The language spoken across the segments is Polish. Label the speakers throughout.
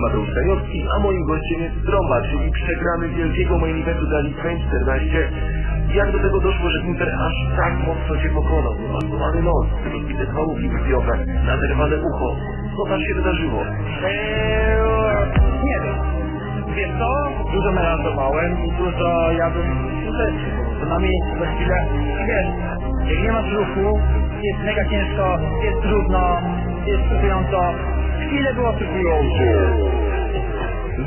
Speaker 1: Mateusz Kaniowski, a moim gościem jest Drąba, czyli przegrany wielkiego main eventu Dali Fame 14. Jak do tego doszło, że Inter aż tak mocno Cię pokonał? Wymasowany nos, rozbite całówki krwiowe, naderwane ucho. Co tam się wydarzyło?
Speaker 2: Nie wiem. Wiesz co? Dużo melanżowałem i dużo jadłem rzeczy. To na miejscu za chwilę. Wiesz, jak nie masz ruchu, jest mega ciężko, jest trudno, jest frustrująco. Chwilę było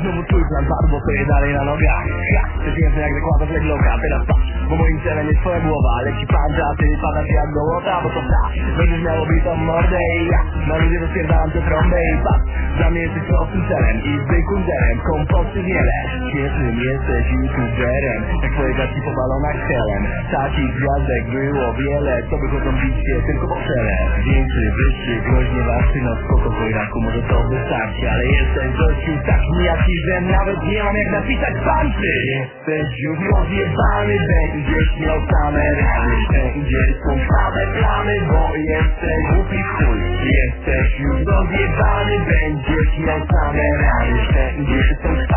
Speaker 2: No
Speaker 3: mostró y plantar, vos te daré la novia. Ya, te sientes adecuado, es loca, pero estás bo moim celem jest twoja głowa Leci panda, ty padasz jak do łota Bo to ta, będziesz miał bitą mordę I ja na ludzie rozpierdalam tę trąbę I patrz, dla mnie jesteś prostym celem I zwykłym zerem, komposty wiele Śmiesznym jesteś youtuberem Jak twoje gadki po balonach celem Takich gwiazdek było wiele Co wychodzą bić się tylko po czele Większy, wyższy, groźnie waższy No spoko wojraku, może to wystarczy Ale jesteś gościu taki nijaki, że nawet nie mam jak napisać panczy Jesteś już rozjebany, będziesz miał same rany Wszędzie są same plamy, bo jesteś głupi chuj. Jesteś już rozjebany, będziesz miał same rany Wszędzie są same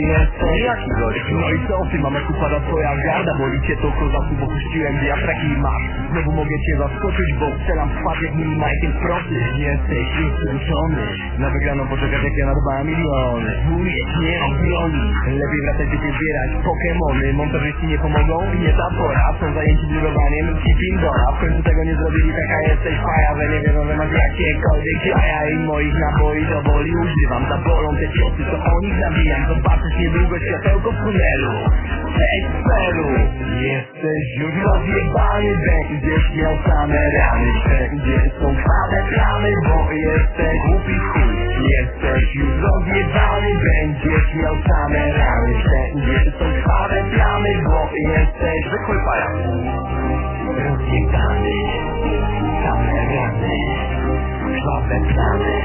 Speaker 3: jesteś
Speaker 1: Jaki
Speaker 3: no i co ty, mamy kupada twoja garda Boli cię to kozaku, bo puściłem wiatrak i masz. Znowu mogę cię zaskoczyć, bo strzelam w twarz jak mini Michael prosty. Jesteś już Na wygraną poczekać jak ja na dwa miliony. Wujek nie mam broni Lepiej wracać się zbierać. Pokemony Montażyści nie pomogą? Nie ta pora Są zajęci budowaniem i pindora W końcu tego nie zrobili, taka jesteś faja Że nie wiedzą, że masz jakiekolwiek jaja I moich naboi do boli używam. Zabolą te ciosy, to o nich nabijam Zobaczysz niedługo światełko w tunelu. Cześć celu Jesteś już rozjebany Będziesz miał same rany. Wszędzie są krwawe plamy Bo jesteś głupi Będziesz miał same rany Wszędzie są krwawe plamy Bo jesteś
Speaker 1: Zwykły pajac.
Speaker 3: rozjebany Same rany Krwawe plamy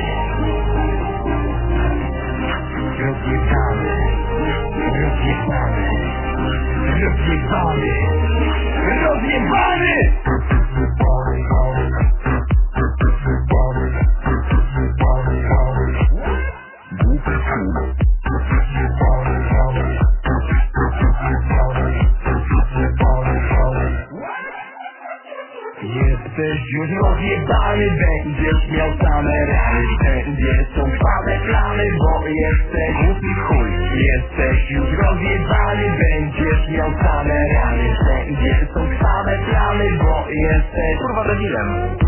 Speaker 3: Rozjebany Rozjebany Rozjebany Rozjebany Jesteś już rozjebany, będziesz miał same rany. Wszędzie są krwawe plamy, bo jesteś głupi chuj. Jesteś już rozjebany, będziesz miał same rany. Wszędzie są krwawe plamy, bo jesteś
Speaker 1: Kurwa debilem.